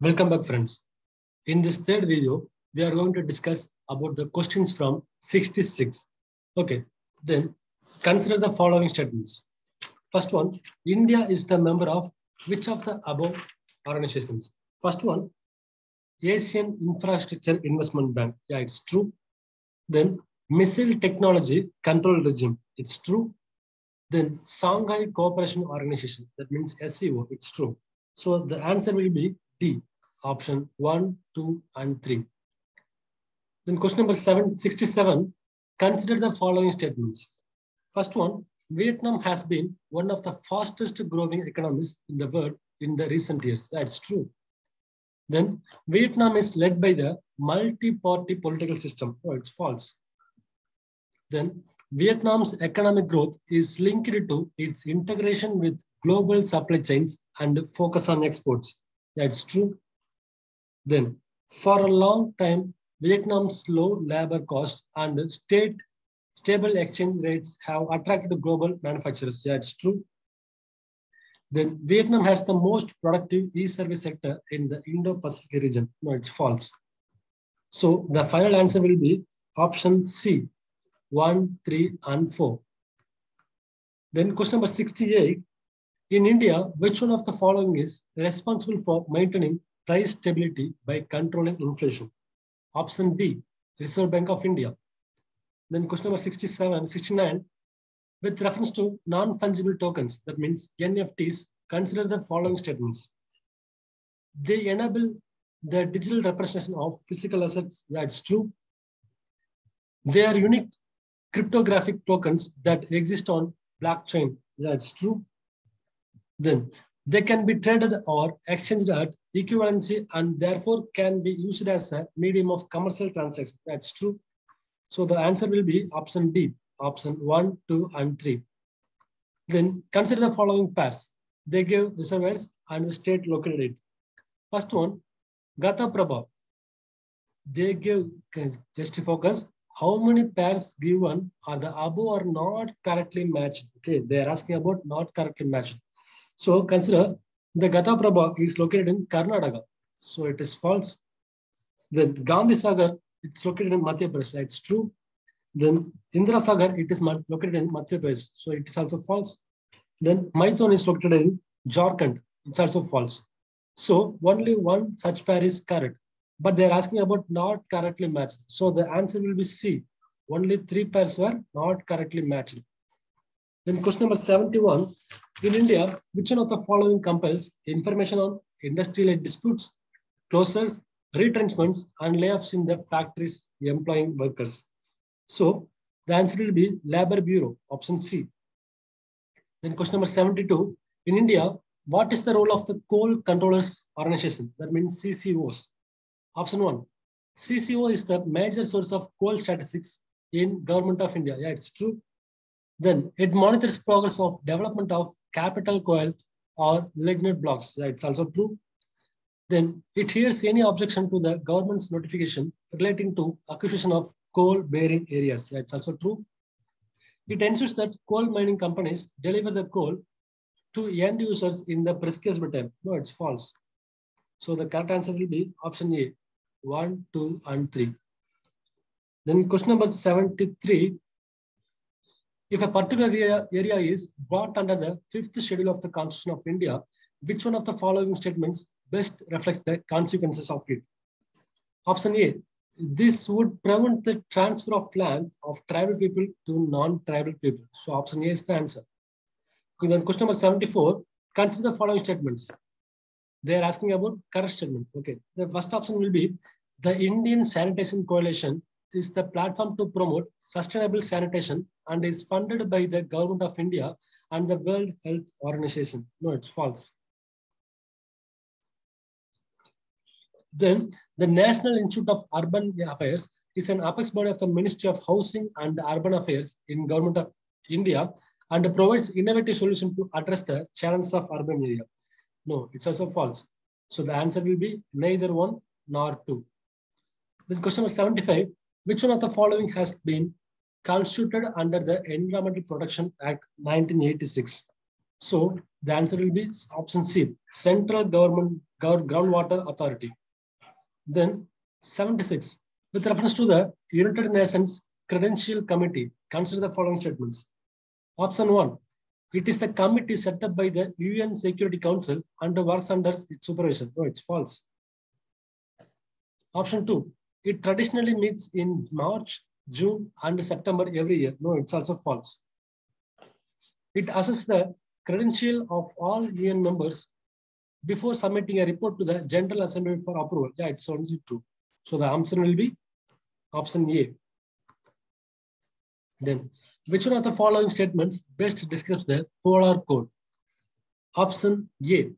Welcome back friends. In this third video, we are going to discuss about the questions from 66. Okay, then consider the following statements. First one, India is the member of which of the above organizations? First one, Asian Infrastructure Investment Bank. Yeah, it's true. Then Missile Technology Control Regime. It's true. Then Shanghai Cooperation Organization. That means SCO. It's true. So the answer will be D, option 1, 2, and 3. Then question number seven, 67, consider the following statements. First one, Vietnam has been one of the fastest growing economies in the world in the recent years. That's true. Then Vietnam is led by the multi-party political system. Oh, it's false. Then Vietnam's economic growth is linked to its integration with global supply chains and focus on exports. That's true. Then, for a long time, Vietnam's low labor cost and state stable exchange rates have attracted global manufacturers. Yeah, it's true. Then Vietnam has the most productive e-service sector in the Indo-Pacific region. No, it's false. So the final answer will be option C, 1, 3, and 4. Then question number 68. In India, which one of the following is responsible for maintaining price stability by controlling inflation? Option B, Reserve Bank of India. Then question number 67, 69. With reference to non-fungible tokens, that means NFTs, consider the following statements. They enable the digital representation of physical assets. that's true. They are unique cryptographic tokens that exist on blockchain. that's true. Then they can be traded or exchanged at equivalency and therefore can be used as a medium of commercial transaction. That's true. So the answer will be option D, option 1, 2, and 3. Then consider the following pairs. They give reservoirs and state located it. First one, Ghataprabha. They give, just to focus, how many pairs given are the above or not correctly matched? Okay, they are asking about not correctly matched. So consider the Ghataprabha is located in Karnataka. So it is false. The Gandhi Sagar, it's located in Madhya Pradesh. It's true. Then Indira Sagar, it is located in Madhya Pradesh. So it is also false. Then Maithon is located in Jharkhand. It's also false. So only one such pair is correct. But they're asking about not correctly matched. So the answer will be C. Only three pairs were not correctly matched. Then question number 71. In India, which one of the following compiles information on industrial disputes, closures, retrenchments, and layoffs in the factories employing workers? So the answer will be Labor Bureau, option C. Then question number 72. In India, what is the role of the Coal Controllers Organization? That means CCOs. Option 1. CCO is the major source of coal statistics in government of India. Yeah, it's true. Then it monitors progress of development of capital coal or lignite blocks. That's also true. Then it hears any objection to the government's notification relating to acquisition of coal bearing areas. That's also true. It ensures that coal mining companies deliver the coal to end users in the prescribed time. No, it's false. So the correct answer will be option A, 1, 2, and 3. Then question number 73. If a particular area, is brought under the fifth schedule of the Constitution of India, which one of the following statements best reflects the consequences of it? Option A. This would prevent the transfer of land of tribal people to non-tribal people. So option A is the answer. Then question number 74. Consider the following statements. They are asking about correct statement. Okay. The first option will be the Indian Sanitation Coalition is the platform to promote sustainable sanitation and is funded by the government of India and the World Health Organization. No, it's false. Then the National Institute of Urban Affairs is an apex body of the Ministry of Housing and Urban Affairs in government of India and provides innovative solutions to address the challenges of urban area. No, it's also false. So the answer will be neither one nor two. Then question number 75. Which one of the following has been constituted under the Environmental Protection Act 1986? So The answer will be option C, Central Government Groundwater Authority. Then 76, with reference to the United Nations Credential Committee, consider the following statements. Option one, it is the committee set up by the UN Security Council and works under its supervision. No, it's false. Option two, it traditionally meets in March, June, and September every year. No, it's also false. It assesses the credential of all UN members before submitting a report to the General Assembly for approval. Yeah, it's only true. So the answer will be option A. Then, which one of the following statements best describes the Polar Code? Option A.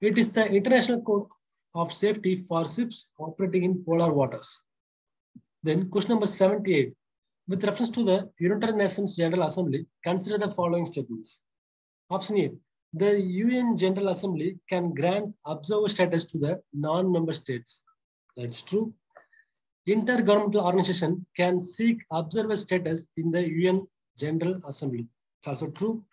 It is the international code of safety for ships operating in polar waters. Then question number 78. With reference to the United Nations General Assembly, consider the following statements. Option A. The UN General Assembly can grant observer status to the non-member states. That's true. Intergovernmental organization can seek observer status in the UN General Assembly. It's also true.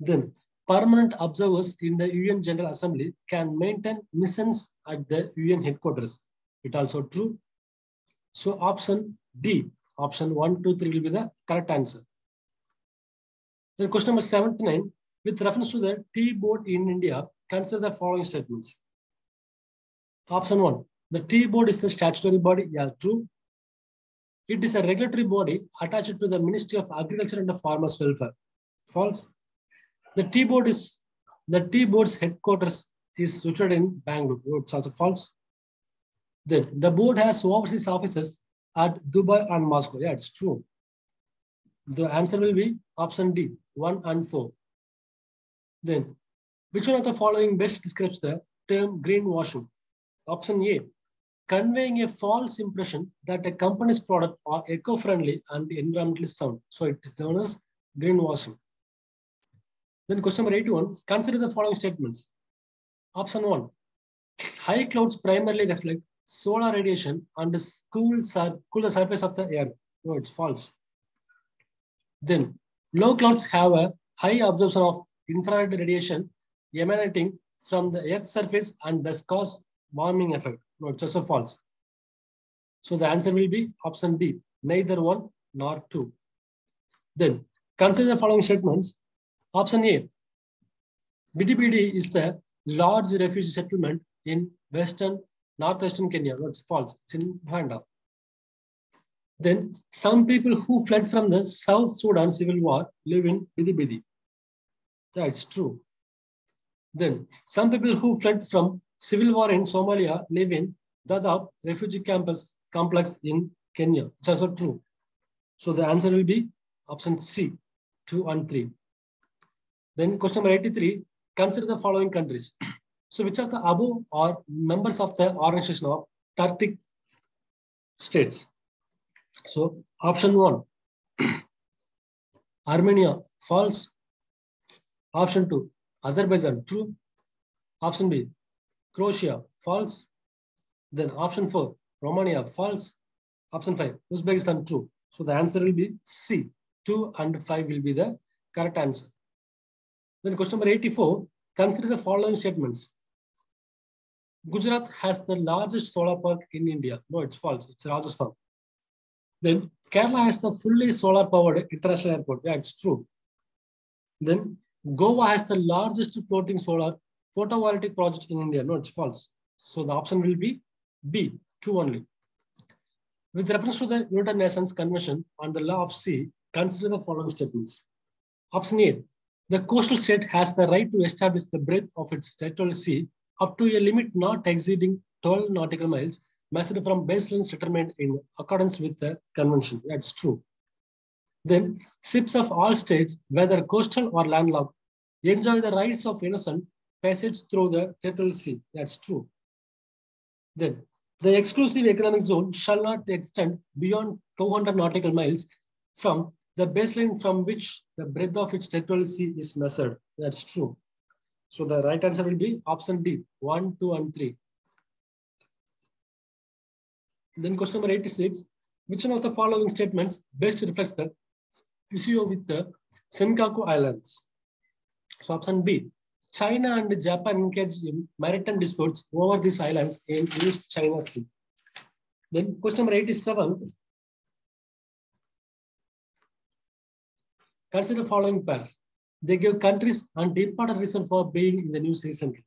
Then permanent observers in the UN General Assembly can maintain missions at the UN headquarters. It also true. So option D, option one, two, three will be the correct answer. Then question number 79, with reference to the Tea board in India, consider the following statements. Option one, the Tea board is the statutory body. Yeah, true. It is a regulatory body attached to the Ministry of Agriculture and the Farmers Welfare. False. The Tea board is the Tea board's headquarters is situated in Bangalore. Oh, it's also false. Then the board has overseas offices at Dubai and Moscow. Yeah, it's true. The answer will be option D, one and four. Then, which one of the following best describes the term greenwashing? Option A, conveying a false impression that a company's product are eco-friendly and environmentally sound. So it is known as greenwashing. Then question number 81, consider the following statements. Option one, high clouds primarily reflect solar radiation and cool, cool the surface of the earth. No, it's false. Then low clouds have a high absorption of infrared radiation emanating from the earth's surface and thus cause warming effect. No, it's also false. So the answer will be option D, neither one nor two. Then consider the following statements. Option A, Bidibidi is the large refugee settlement in western, northwestern Kenya. No, it's false. It's in Uganda. Then some people who fled from the South Sudan civil war live in Bidibidi. That's true. Then some people who fled from civil war in Somalia live in Dadaab refugee campus complex in Kenya. It's also true. So the answer will be option C, 2 and 3. Then question number 83, consider the following countries. So which of the above are members of the organization of Turkic states? So option 1, Armenia, false. Option 2, Azerbaijan, true. Option B, Croatia, false. Then option four, Romania, false. Option five, Uzbekistan, true. So the answer will be C. Two and five will be the correct answer. Then question number 84, consider the following statements. Gujarat has the largest solar park in India. No, it's false. It's Rajasthan. Then Kerala has the fully solar powered international airport. Yeah, it's true. Then Goa has the largest floating solar photovoltaic project in India. No, it's false. So the option will be B, two only. With reference to the United Nations Convention on the Law of Sea, consider the following statements. Option A, the coastal state has the right to establish the breadth of its territorial sea up to a limit not exceeding 12 nautical miles measured from baselines determined in accordance with the convention. That's true. Then ships of all states, whether coastal or landlocked, enjoy the rights of innocent passage through the territorial sea. That's true. Then the exclusive economic zone shall not extend beyond 200 nautical miles from the baseline from which the breadth of its territorial sea is measured. That's true. So the right answer will be option D, 1, 2, and 3. Then question number 86, which one of the following statements best reflects the issue with the Senkaku Islands? So option B, China and Japan engage in maritime disputes over these islands in East China Sea. Then question number 87. Consider following pairs. They give countries and important reason for being in the news recently.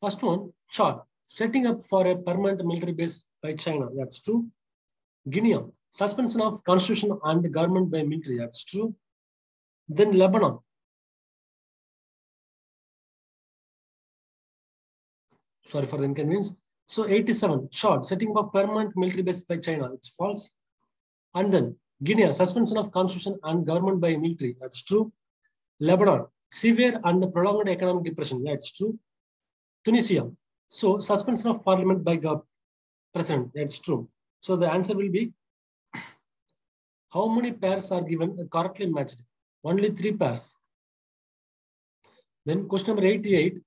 First one, Chad, setting up for a permanent military base by China. That's true. Guinea, suspension of constitution and government by military. That's true. Then Lebanon. Sorry for the inconvenience. So 87, short, setting up permanent military base by China. It's false. And then Guinea, suspension of constitution and government by military. That's true. Lebanon, severe and prolonged economic depression. That's true. Tunisia, so suspension of parliament by God, president. That's true. So the answer will be how many pairs are given correctly matched? Only three pairs. Then question number 88.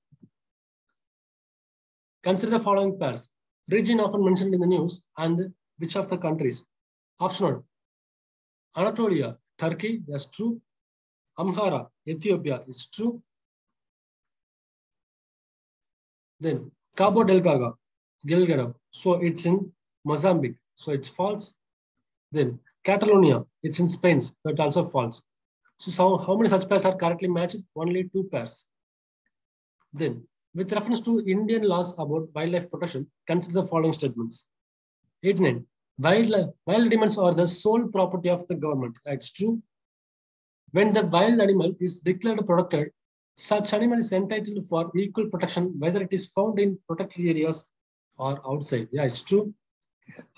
Consider the following pairs. Region often mentioned in the news and which of the countries? Option one. Anatolia, Turkey, that's true. Amhara, Ethiopia, is true. Then Cabo Delgado, Delgado, so it's in Mozambique, so it's false. Then Catalonia, it's in Spain, but also false. So, so how many such pairs are correctly matched? Only two pairs. Then, with reference to Indian laws about wildlife protection, consider the following statements. 89. Wild, wild animals are the sole property of the government. That's true. When the wild animal is declared protected, such animal is entitled for equal protection, whether it is found in protected areas or outside. Yeah, it's true.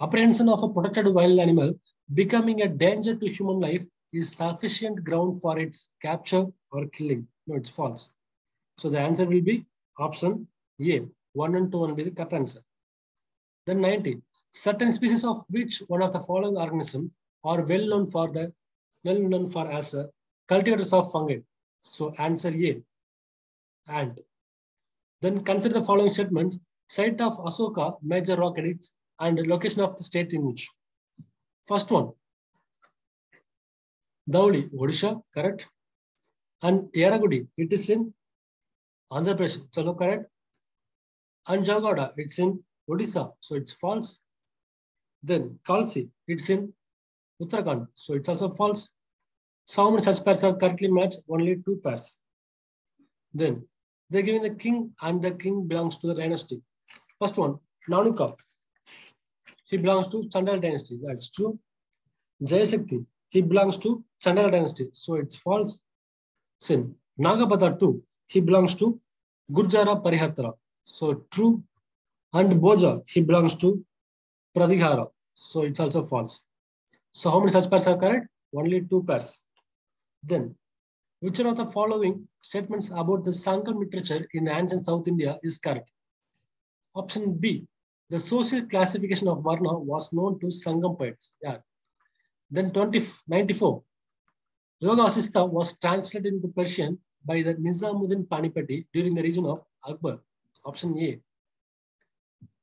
Apprehension of a protected wild animal becoming a danger to human life is sufficient ground for its capture or killing. No, it's false. So the answer will be option A. 1 and 2 will be the correct answer. Then 19. Certain species of which one of the following organisms are well known for the well known for as a cultivators of fungi. So answer A. And then consider the following statements. Site of Asoka, major rock edicts, and location of the state in which. First one, Dhauli, Odisha, correct. And Erragudi, it is in Andhra Pradesh, it's correct. And Jagada, it's in Odisha, so it's false. Then Kalsi, it's in Uttarakhand, so it's also false. So how many such pairs are currently matched? Only two pairs. Then they're giving the king and the king belongs to the dynasty. First one, Nannuka. He belongs to Chandela dynasty. That's true. Jayashakti. He belongs to Chandela dynasty. So it's false. Sin. Nagabhata too. He belongs to Gurjara Pratihara. So true. And Bhoja. He belongs to Pratihara. So it's also false. So how many such pairs are correct? Only two pairs. Then, which of the following statements about the Sangam literature in ancient South India is correct? Option B, the social classification of Varna was known to Sangam poets. Yeah. Then 20, 94, Yoga Vasistha was translated into Persian by the Nizamuddin Panipati during the region of Akbar. Option A.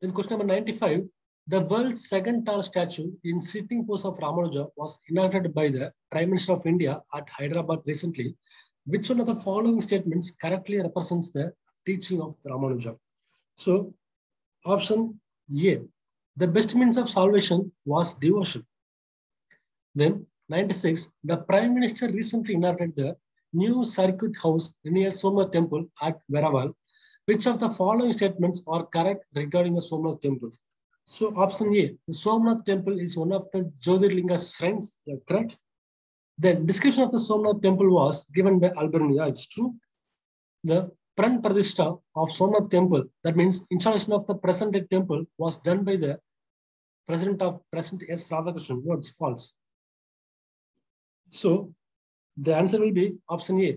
Then question number 95, the world's second tall statue in sitting pose of Ramanuja was inaugurated by the Prime Minister of India at Hyderabad recently. Which one of the following statements correctly represents the teaching of Ramanuja? So, option A, the best means of salvation was devotion. Then, 96, the Prime Minister recently inaugurated the new circuit house near Somnath Temple at Veraval. Which of the following statements are correct regarding the Somnath Temple? So option A, the Somnath temple is one of the Jyotirlinga shrines, uh, correct? The description of the Somnath temple was given by Al-Biruni, it's true. The Pran Pratishtha of Somnath temple, that means installation of the present day temple was done by the president of present S. Radhakrishnan, no, it's false. So the answer will be option A,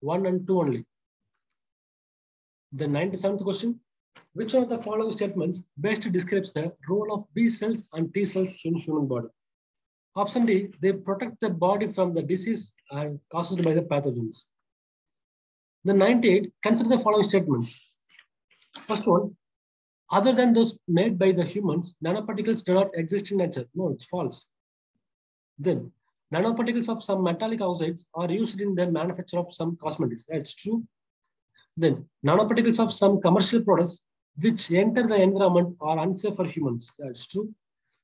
1 and 2 only. The 97th question, which of the following statements best describes the role of B cells and T cells in human body? Option D, they protect the body from the disease and caused by the pathogens. The 98, consider the following statements. First one, other than those made by the humans, nanoparticles do not exist in nature. No, it's false. Then, nanoparticles of some metallic oxides are used in the manufacture of some cosmetics. That's true. Then nanoparticles of some commercial products which enter the environment are unsafe for humans. That's true.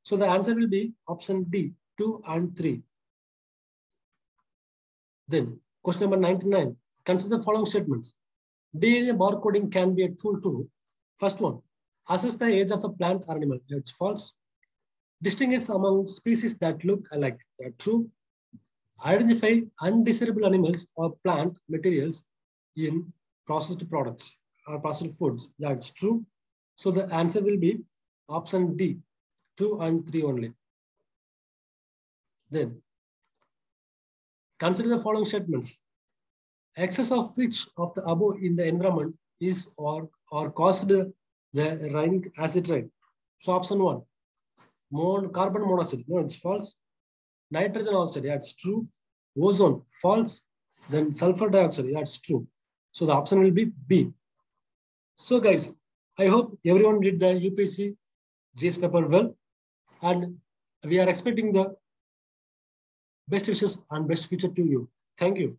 So the answer will be option D, 2 and 3. Then question number 99. Consider the following statements. DNA barcoding can be a tool to first one, assess the age of the plant or animal. That's false. Distinguish among species that look alike. That's true. Identify undesirable animals or plant materials in processed products or processed foods. That's true. So the answer will be option D, 2 and 3 only. Then consider the following statements. Excess of which of the above in the environment is or, or caused the ryanic acid rain. So option 1, mon carbon monoxide. No, it's false. Nitrogen oxide, yeah, it's true. Ozone, false. Then sulfur dioxide, yeah, it's true. So the option will be B. So guys, I hope everyone did the UPSC GS paper well. And we are expecting the best wishes and best future to you. Thank you.